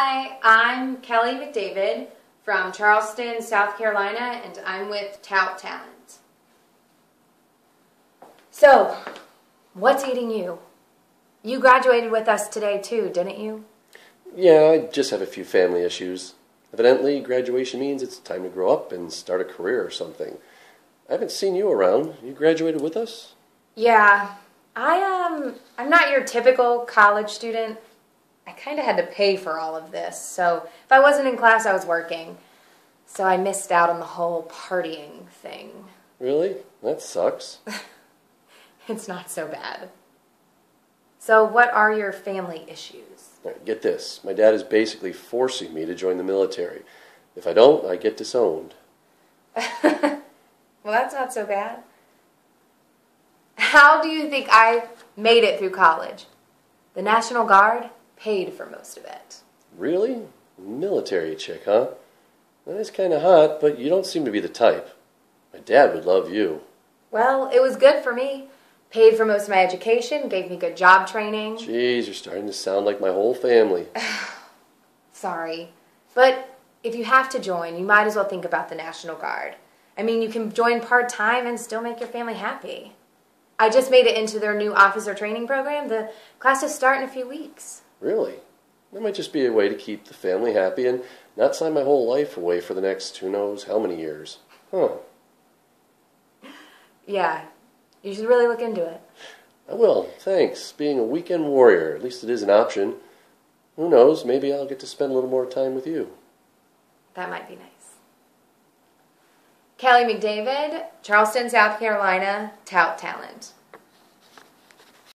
Hi, I'm Kelly McDavid from Charleston, South Carolina, and I'm with Tout Talent. So, what's eating you? You graduated with us today too, didn't you? Yeah, I just have a few family issues. Evidently, graduation means it's time to grow up and start a career or something. I haven't seen you around. You graduated with us? Yeah, I um I'm not your typical college student. I kind of had to pay for all of this. So, if I wasn't in class, I was working. So, I missed out on the whole partying thing. Really? That sucks. It's not so bad. So, what are your family issues? Right, get this. My dad is basically forcing me to join the military. If I don't, I get disowned. well, that's not so bad. How do you think I made it through college? The National Guard paid for most of it. Really? Military chick, huh? That is kind of hot, but you don't seem to be the type. My dad would love you. Well, it was good for me. Paid for most of my education, gave me good job training. Jeez, you're starting to sound like my whole family. Sorry. But if you have to join, you might as well think about the National Guard. I mean, you can join part time and still make your family happy. I just made it into their new officer training program. The classes start in a few weeks. Really? That might just be a way to keep the family happy and not sign my whole life away for the next who knows how many years. Huh. Yeah, you should really look into it. I will, thanks. Being a weekend warrior, at least it is an option. Who knows, maybe I'll get to spend a little more time with you. That might be nice. Kelly McDavid, Charleston, South Carolina, Tout Talent.